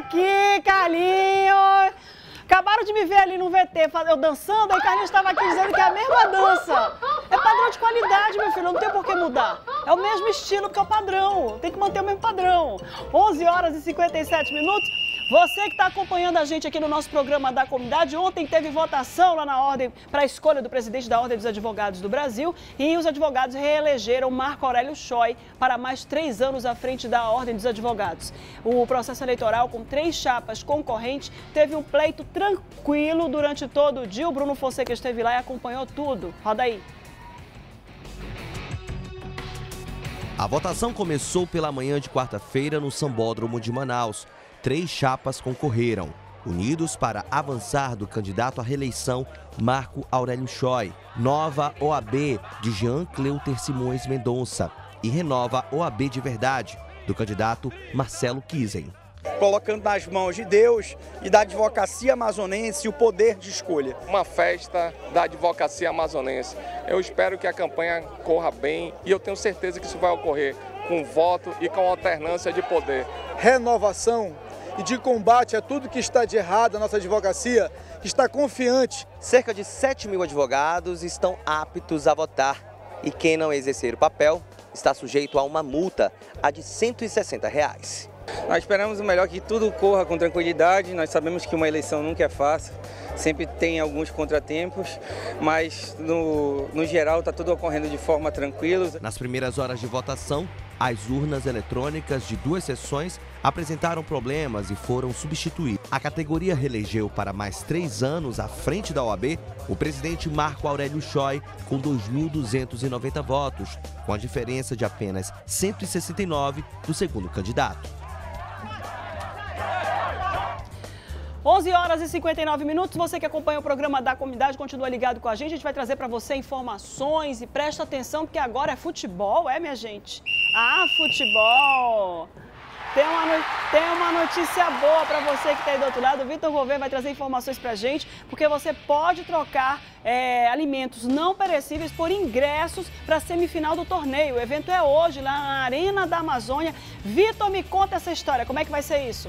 aqui, Carlinhos! Acabaram de me ver ali no VT, eu dançando, aí Carlinhos estava aqui dizendo que é a mesma dança. É padrão de qualidade, meu filho, não tem por que mudar. É o mesmo estilo que é o padrão, tem que manter o mesmo padrão. 11 horas e 57 minutos. Você que está acompanhando a gente aqui no nosso programa da comunidade, ontem teve votação lá na ordem para a escolha do presidente da Ordem dos Advogados do Brasil e os advogados reelegeram Marco Aurélio Choi para mais três anos à frente da Ordem dos Advogados. O processo eleitoral, com três chapas concorrentes, teve um pleito tranquilo durante todo o dia. O Bruno Fonseca esteve lá e acompanhou tudo. Roda aí. A votação começou pela manhã de quarta-feira no Sambódromo de Manaus três chapas concorreram, unidos para avançar do candidato à reeleição Marco Aurélio Choi, nova OAB de Jean Cleuter Simões Mendonça e renova OAB de verdade do candidato Marcelo Kisen. Colocando nas mãos de Deus e da advocacia amazonense o poder de escolha. Uma festa da advocacia amazonense. Eu espero que a campanha corra bem e eu tenho certeza que isso vai ocorrer com voto e com alternância de poder. Renovação e de combate a tudo que está de errado na nossa advocacia, está confiante. Cerca de 7 mil advogados estão aptos a votar e quem não exercer o papel está sujeito a uma multa a de 160 reais. Nós esperamos o melhor que tudo corra com tranquilidade. Nós sabemos que uma eleição nunca é fácil, sempre tem alguns contratempos, mas no, no geral está tudo ocorrendo de forma tranquila. Nas primeiras horas de votação, as urnas eletrônicas de duas sessões apresentaram problemas e foram substituídas. A categoria reelegeu para mais três anos à frente da OAB o presidente Marco Aurélio Choi, com 2.290 votos, com a diferença de apenas 169 do segundo candidato. 11 horas e 59 minutos. Você que acompanha o programa da comunidade, continua ligado com a gente. A gente vai trazer para você informações e presta atenção, porque agora é futebol, é, minha gente? Ah, futebol! Tem uma, tem uma notícia boa para você que está aí do outro lado. O Vitor Gouveia vai trazer informações para a gente, porque você pode trocar é, alimentos não perecíveis por ingressos para a semifinal do torneio. O evento é hoje, lá na Arena da Amazônia. Vitor, me conta essa história. Como é que vai ser isso?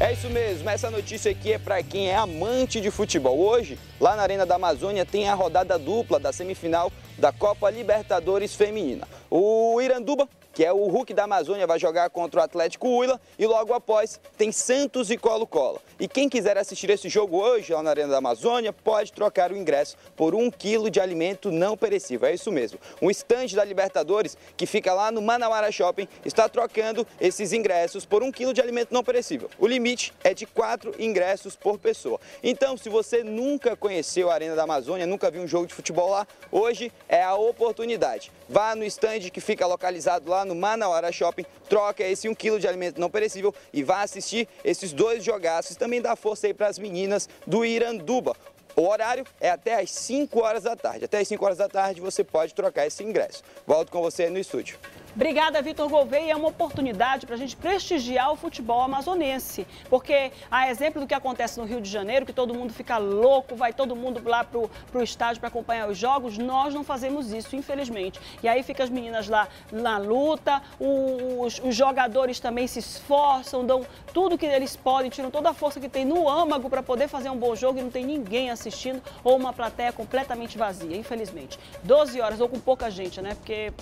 É isso mesmo, essa notícia aqui é para quem é amante de futebol. Hoje, lá na Arena da Amazônia, tem a rodada dupla da semifinal da Copa Libertadores Feminina. O Iranduba que é o Hulk da Amazônia, vai jogar contra o Atlético Huila e logo após tem Santos e Colo-Colo. E quem quiser assistir esse jogo hoje lá na Arena da Amazônia, pode trocar o ingresso por um quilo de alimento não perecível. É isso mesmo. Um estande da Libertadores, que fica lá no Manauara Shopping, está trocando esses ingressos por um quilo de alimento não perecível. O limite é de quatro ingressos por pessoa. Então, se você nunca conheceu a Arena da Amazônia, nunca viu um jogo de futebol lá, hoje é a oportunidade. Vá no estande que fica localizado lá no Manauara Shopping, troca esse 1 kg de alimento não perecível e vá assistir esses dois jogaços. Também dá força aí para as meninas do Iranduba. O horário é até às 5 horas da tarde. Até às 5 horas da tarde você pode trocar esse ingresso. Volto com você no estúdio. Obrigada, Vitor Gouveia. É uma oportunidade para a gente prestigiar o futebol amazonense. Porque, a exemplo do que acontece no Rio de Janeiro, que todo mundo fica louco, vai todo mundo lá para o estádio para acompanhar os jogos, nós não fazemos isso, infelizmente. E aí fica as meninas lá na luta, os, os jogadores também se esforçam, dão tudo que eles podem, tiram toda a força que tem no âmago para poder fazer um bom jogo e não tem ninguém assistindo ou uma plateia completamente vazia, infelizmente. 12 horas ou com pouca gente, né? Porque,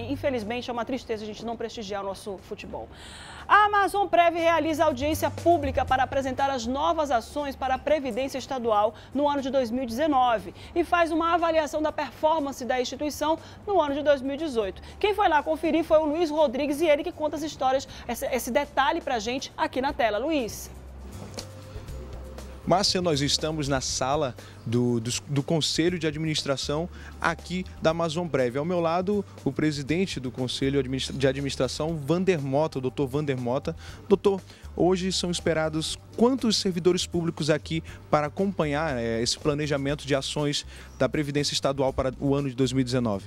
infelizmente, é uma tristeza a gente não prestigiar o nosso futebol. A Amazon Prev realiza audiência pública para apresentar as novas ações para a Previdência Estadual no ano de 2019 e faz uma avaliação da performance da instituição no ano de 2018. Quem foi lá conferir foi o Luiz Rodrigues e ele que conta as histórias, esse detalhe para a gente aqui na tela. Luiz. Márcia, nós estamos na sala do, do, do, Conselho de Administração aqui da Amazon Breve. Ao meu lado, o presidente do Conselho de Administração, Vander Mota, o doutor Vander Mota. Doutor, hoje são esperados quantos servidores públicos aqui para acompanhar é, esse planejamento de ações da Previdência Estadual para o ano de 2019?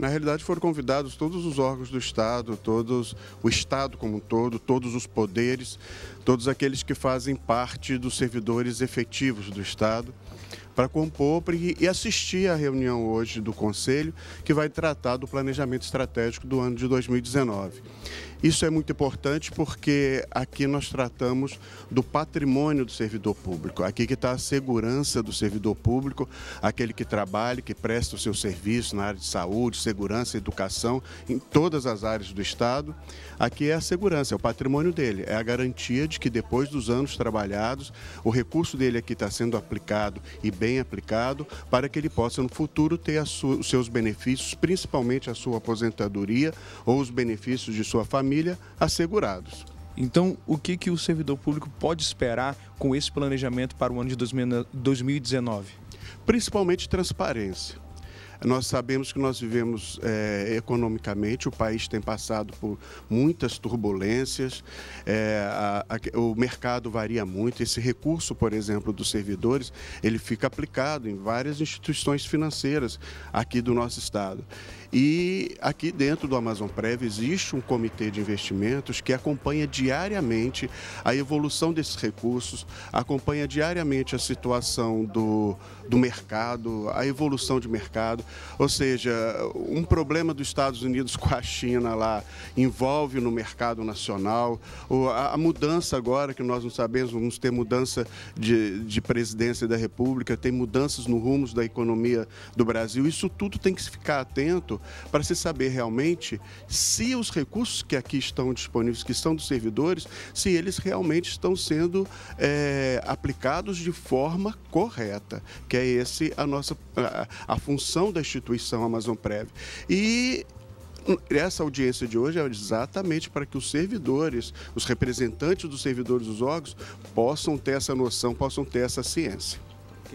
Na realidade, foram convidados todos os órgãos do Estado, todos o Estado como um todo, todos os poderes, todos aqueles que fazem parte dos servidores efetivos do Estado, para compor e assistir à reunião hoje do Conselho, que vai tratar do planejamento estratégico do ano de 2019. Isso é muito importante porque aqui nós tratamos do patrimônio do servidor público. Aqui que está a segurança do servidor público, aquele que trabalha, que presta o seu serviço na área de saúde, segurança, educação, em todas as áreas do Estado. Aqui é a segurança, é o patrimônio dele, é a garantia de que depois dos anos trabalhados, o recurso dele aqui está sendo aplicado e bem aplicado para que ele possa no futuro ter os seus benefícios, principalmente a sua aposentadoria ou os benefícios de sua família família assegurados. Então, o que, que o servidor público pode esperar com esse planejamento para o ano de 2019? Principalmente transparência. Nós sabemos que nós vivemos é, economicamente, o país tem passado por muitas turbulências, é, a, a, o mercado varia muito. Esse recurso, por exemplo, dos servidores, ele fica aplicado em várias instituições financeiras aqui do nosso estado. E aqui dentro do Amazon Prev existe um comitê de investimentos que acompanha diariamente a evolução desses recursos, acompanha diariamente a situação do, do mercado, a evolução de mercado. Ou seja, um problema dos Estados Unidos com a China lá envolve no mercado nacional, a, mudança agora, que nós não sabemos, vamos ter mudança de, de presidência da República, tem mudanças no rumos da economia do Brasil. Isso tudo tem que ficar atento para se saber realmente se os recursos que aqui estão disponíveis, que são dos servidores, se eles realmente estão sendo é, aplicados de forma correta, que é esse a nossa a, a função da instituição Amazon Prev. E essa audiência de hoje é exatamente para que os servidores, os representantes dos servidores dos órgãos, possam ter essa noção, possam ter essa ciência.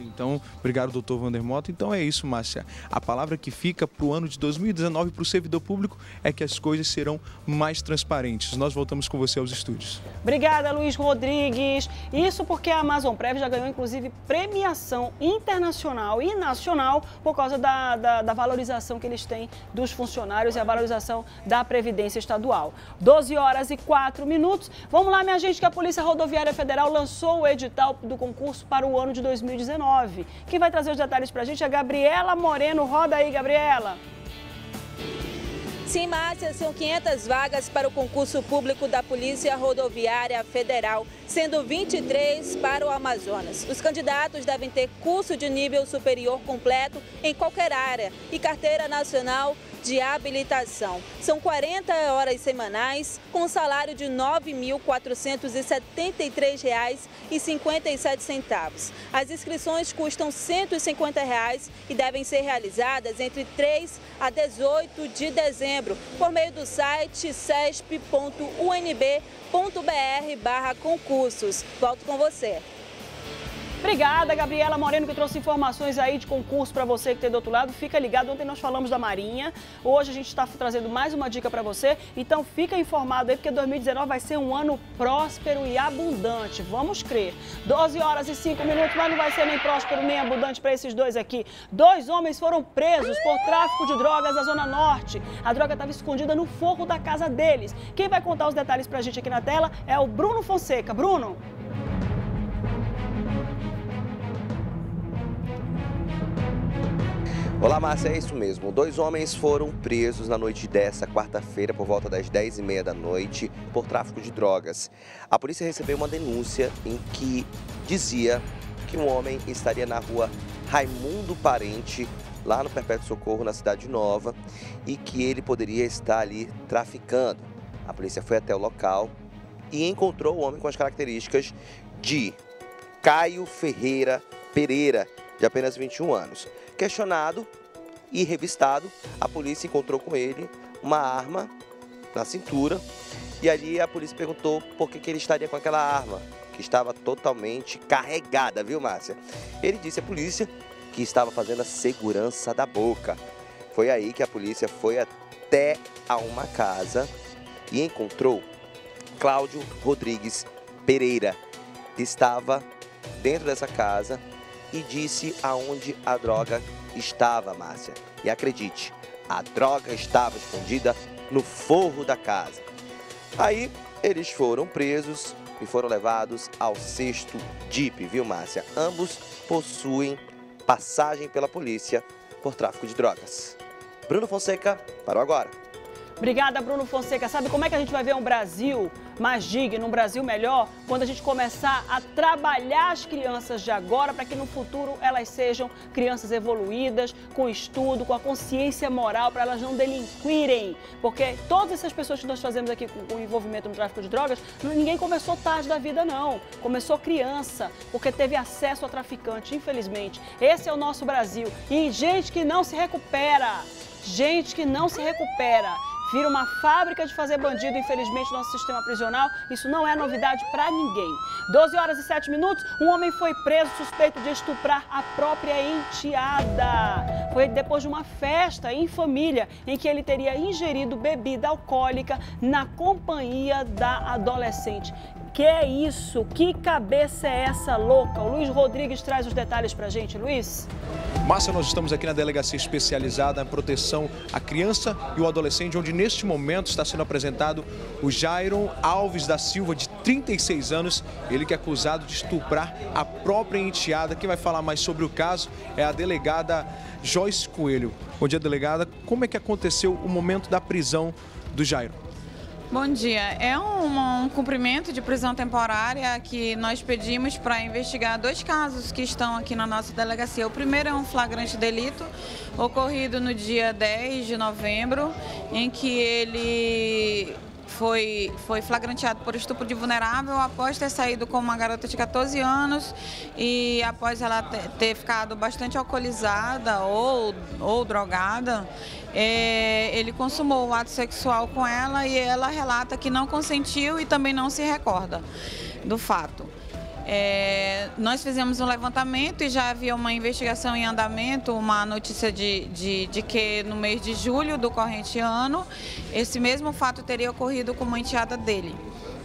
Então, obrigado, doutor Vandermoto. Então é isso, Márcia. A palavra que fica para o ano de 2019 para o servidor público é que as coisas serão mais transparentes. Nós voltamos com você aos estúdios. Obrigada, Luiz Rodrigues. Isso porque a Amazon Prev já ganhou, inclusive, premiação internacional e nacional por causa da, da, da valorização que eles têm dos funcionários e a valorização da Previdência Estadual. 12 horas e 4 minutos. Vamos lá, minha gente, que a Polícia Rodoviária Federal lançou o edital do concurso para o ano de 2019. Quem vai trazer os detalhes para a gente é a Gabriela Moreno. Roda aí, Gabriela. Sim, Márcia, são 500 vagas para o concurso público da Polícia Rodoviária Federal, sendo 23 para o Amazonas. Os candidatos devem ter curso de nível superior completo em qualquer área e carteira nacional de habilitação. São 40 horas semanais, com salário de R$ 9.473,57. As inscrições custam 150 reais e devem ser realizadas entre 3 a 18 de dezembro, por meio do site cesp.unb.br concursos. Volto com você. Obrigada, Gabriela Moreno, que trouxe informações aí de concurso para você que tem do outro lado. Fica ligado, ontem nós falamos da Marinha, hoje a gente está trazendo mais uma dica para você. Então fica informado aí, porque 2019 vai ser um ano próspero e abundante, vamos crer. 12 horas e 5 minutos, mas não vai ser nem próspero nem abundante para esses dois aqui. Dois homens foram presos por tráfico de drogas na Zona Norte. A droga estava escondida no forro da casa deles. Quem vai contar os detalhes para a gente aqui na tela é o Bruno Fonseca. Bruno? Olá, Márcia, é isso mesmo. Dois homens foram presos na noite dessa quarta-feira, por volta das 10h30 da noite, por tráfico de drogas. A polícia recebeu uma denúncia em que dizia que um homem estaria na rua Raimundo Parente, lá no Perpétuo Socorro, na Cidade Nova, e que ele poderia estar ali traficando. A polícia foi até o local e encontrou o homem com as características de Caio Ferreira Pereira, de apenas 21 anos. Questionado e revistado, a polícia encontrou com ele uma arma na cintura e ali a polícia perguntou por que, que ele estaria com aquela arma, que estava totalmente carregada, viu, Márcia? Ele disse à polícia que estava fazendo a segurança da boca. Foi aí que a polícia foi até a uma casa e encontrou Cláudio Rodrigues Pereira, estava dentro dessa casa e disse aonde a droga estava, Márcia. E acredite, a droga estava escondida no forro da casa. Aí eles foram presos e foram levados ao sexto DIP, viu, Márcia? Ambos possuem passagem pela polícia por tráfico de drogas. Bruno Fonseca, parou agora. Obrigada, Bruno Fonseca. Sabe como é que a gente vai ver um Brasil mais digno, um Brasil melhor? Quando a gente começar a trabalhar as crianças de agora para que no futuro elas sejam crianças evoluídas, com estudo, com a consciência moral, para elas não delinquirem. Porque todas essas pessoas que nós fazemos aqui com, com envolvimento no tráfico de drogas, ninguém começou tarde da vida, não. Começou criança, porque teve acesso a traficante, infelizmente. Esse é o nosso Brasil. E gente que não se recupera. Gente que não se recupera vira uma fábrica de fazer bandido, infelizmente, no nosso sistema prisional. Isso não é novidade para ninguém. 12 horas e 7 minutos, um homem foi preso suspeito de estuprar a própria enteada. Foi depois de uma festa em família em que ele teria ingerido bebida alcoólica na companhia da adolescente. Que é isso? Que cabeça é essa louca? O Luiz Rodrigues traz os detalhes pra gente, Luiz. Márcia, nós estamos aqui na delegacia especializada em proteção à criança e o adolescente, onde neste momento está sendo apresentado o Jairon Alves da Silva, de 36 anos, ele que é acusado de estuprar a própria enteada. Quem vai falar mais sobre o caso é a delegada Joyce Coelho. Bom dia, delegada. Como é que aconteceu o momento da prisão do Jairon? Bom dia. É um, um, cumprimento de prisão temporária que nós pedimos para investigar dois casos que estão aqui na nossa delegacia. O primeiro é um flagrante delito ocorrido no dia 10 de novembro, em que ele foi, foi flagranteado por estupro de vulnerável após ter saído com uma garota de 14 anos e após ela ter, ficado bastante alcoolizada ou, ou drogada, é, ele consumou o ato sexual com ela e ela relata que não consentiu e também não se recorda do fato. É, nós fizemos um levantamento e já havia uma investigação em andamento, uma notícia de, de, de, que no mês de julho do corrente ano, esse mesmo fato teria ocorrido com uma enteada dele,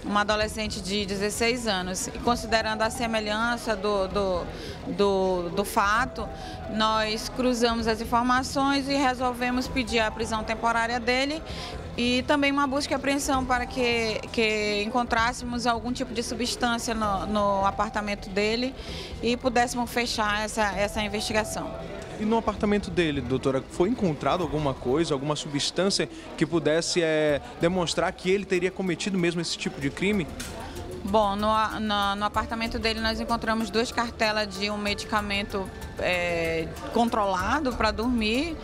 uma adolescente de 16 anos. E considerando a semelhança do, do, do, do fato, nós cruzamos as informações e resolvemos pedir a prisão temporária dele e também uma busca e apreensão para que, que encontrássemos algum tipo de substância no, no apartamento dele e pudéssemos fechar essa, essa investigação. E no apartamento dele, doutora, foi encontrado alguma coisa, alguma substância que pudesse é, demonstrar que ele teria cometido mesmo esse tipo de crime? Bom, no, no, no, apartamento dele nós encontramos duas cartelas de um medicamento é, controlado para dormir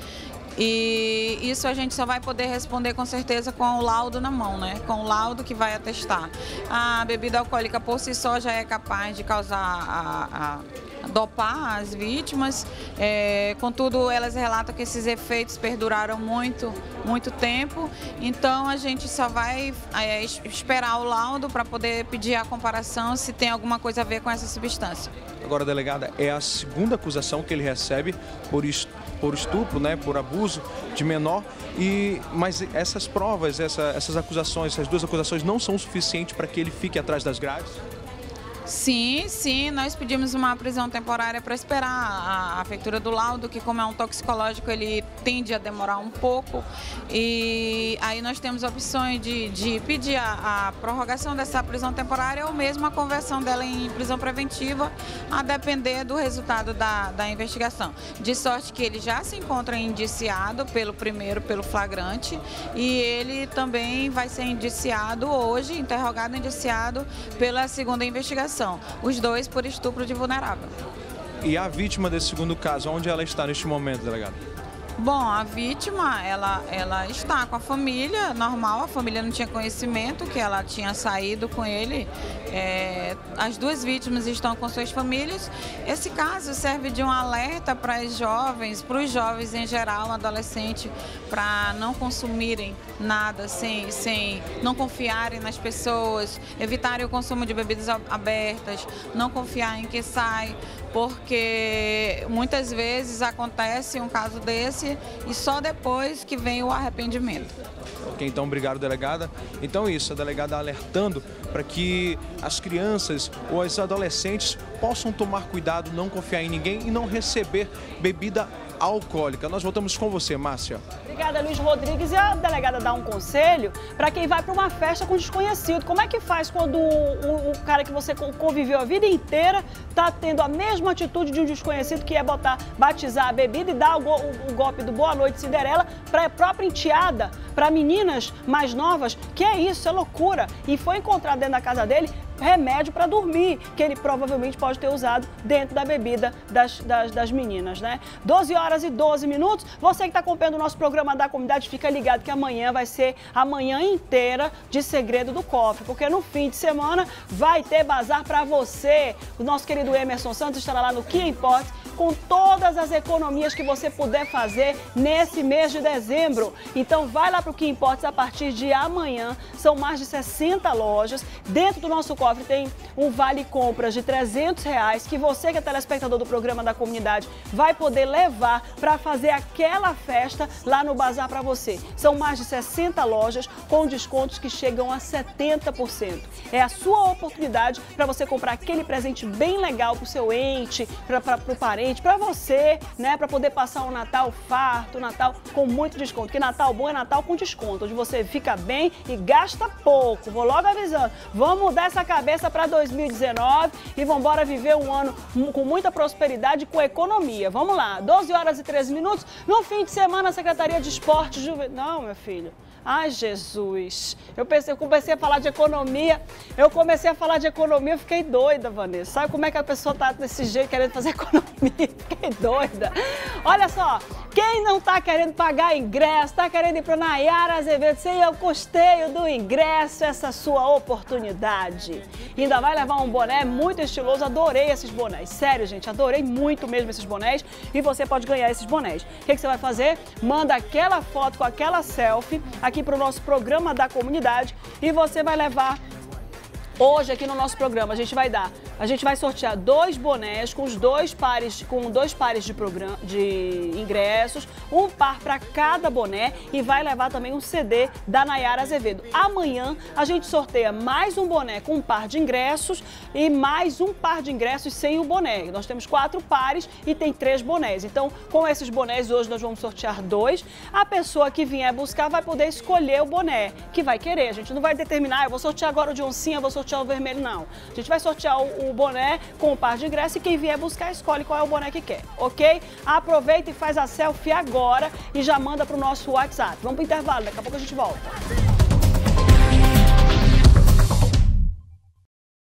e isso a gente só vai poder responder com certeza com o laudo na mão, né? Com o laudo que vai atestar. A bebida alcoólica por si só já é capaz de causar a, a dopar as vítimas. É, contudo, elas relatam que esses efeitos perduraram muito, muito tempo. Então a gente só vai é, esperar o laudo para poder pedir a comparação se tem alguma coisa a ver com essa substância. Agora, delegada, é a segunda acusação que ele recebe por isso por estupro, né, por abuso de menor. E mas essas provas, essa, essas acusações, essas duas acusações não são suficientes para que ele fique atrás das grades? Sim, sim, nós pedimos uma prisão temporária para esperar a, a feitura do laudo, que como é um toxicológico, ele tende a demorar um pouco. E aí nós temos opções de, de pedir a, a prorrogação dessa prisão temporária ou mesmo a conversão dela em prisão preventiva, a depender do resultado da, da investigação. De sorte que ele já se encontra indiciado pelo primeiro, pelo flagrante, e ele também vai ser indiciado hoje, interrogado indiciado pela segunda investigação os dois por estupro de vulnerável. E a vítima desse segundo caso, onde ela está neste momento, delegado? Bom, a vítima, ela, ela está com a família, normal, a família não tinha conhecimento que ela tinha saído com ele. É, as duas vítimas estão com suas famílias. Esse caso serve de um alerta para as jovens, para os jovens em geral, adolescente, para não consumirem nada sem, sem não confiarem nas pessoas, evitarem o consumo de bebidas abertas, não confiar em que sai, porque muitas vezes acontece um caso desse e só depois que vem o arrependimento. Ok, então obrigado, delegada. Então isso, a delegada alertando para que as crianças ou as adolescentes possam tomar cuidado, não confiar em ninguém e não receber bebida alcoólica. Nós voltamos com você, Márcia. Obrigada, Luiz Rodrigues. E a delegada dá um conselho para quem vai para uma festa com desconhecido. Como é que faz quando o, o, cara que você conviveu a vida inteira está tendo a mesma atitude de um desconhecido que é botar, batizar a bebida e dar o, o, golpe do Boa Noite Cinderela para a própria enteada, para meninas mais novas? Que é isso, é loucura. E foi encontrado dentro da casa dele remédio para dormir, que ele provavelmente pode ter usado dentro da bebida das, das, das meninas, né? 12 horas e 12 minutos. Você que está acompanhando o nosso programa da comunidade, fica ligado que amanhã vai ser a manhã inteira de segredo do cofre, porque no fim de semana vai ter bazar para você. O nosso querido Emerson Santos estará lá no Kia Imports com todas as economias que você puder fazer nesse mês de dezembro. Então vai lá para o Kia Imports a partir de amanhã. São mais de 60 lojas. Dentro do nosso cofre tem um vale compras de 300 reais que você que é telespectador do programa da comunidade vai poder levar para fazer aquela festa lá no bazar para você. São mais de 60 lojas com descontos que chegam a 70%. É a sua oportunidade para você comprar aquele presente bem legal para o seu ente, para o parente para você, né, para poder passar o Natal farto, o Natal com muito desconto. Que Natal bom é Natal com desconto, onde você fica bem e gasta pouco. Vou logo avisando. Vamos mudar essa cabeça para 2019 e vamos embora viver um ano com muita prosperidade e com economia. Vamos lá, 12 horas e 13 minutos. No fim de semana, a Secretaria de Esporte Juventude. Não, meu filho. Ai, Jesus. Eu, pensei, eu comecei a falar de economia. Eu comecei a falar de economia, eu fiquei doida, Vanessa. Sabe como é que a pessoa tá desse jeito querendo fazer economia? Fiquei doida. Olha só, quem não tá querendo pagar ingresso, tá querendo ir para Nayara Azevedo sem o custeio do ingresso, essa sua oportunidade. Ainda vai levar um boné muito estiloso. Adorei esses bonés. Sério, gente, adorei muito mesmo esses bonés. E você pode ganhar esses bonés. O que, que você vai fazer? Manda aquela foto com aquela selfie aqui para o nosso programa da comunidade e você vai levar Hoje aqui no nosso programa a gente vai dar a gente vai sortear dois bonés com os dois pares, com dois pares de, de ingressos, um par para cada boné e vai levar também um CD da Nayara Azevedo. Amanhã a gente sorteia mais um boné com um par de ingressos e mais um par de ingressos sem o boné. Nós temos quatro pares e tem três bonés. Então, com esses bonés hoje nós vamos sortear dois. A pessoa que vier buscar vai poder escolher o boné que vai querer. A gente não vai determinar, ah, eu vou sortear agora o de oncinha, eu vou sortear o vermelho, não. A gente vai sortear o o boné com o par de ingresso e quem vier buscar escolhe qual é o boné que quer, ok? Aproveita e faz a selfie agora e já manda para o nosso WhatsApp. Vamos para o intervalo, daqui a pouco a gente volta.